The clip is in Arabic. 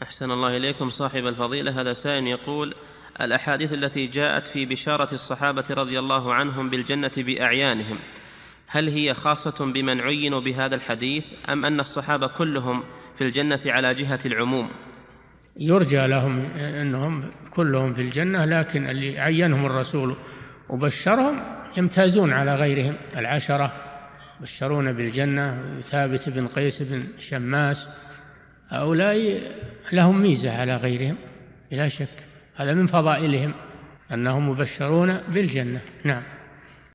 أحسن الله إليكم صاحب الفضيلة. هذا سائل يقول الأحاديث التي جاءت في بشارة الصحابة رضي الله عنهم بالجنة بأعيانهم هل هي خاصة بمن عينوا بهذا الحديث أم أن الصحابة كلهم في الجنة على جهة العموم؟ يرجى لهم أنهم كلهم في الجنة لكن اللي عينهم الرسول وبشرهم يمتازون على غيرهم. العشرة بشرون بالجنة ثابت بن قيس بن شماس هؤلاء لهم ميزة على غيرهم بلا شك. هذا من فضائلهم أنهم مبشرون بالجنة. نعم.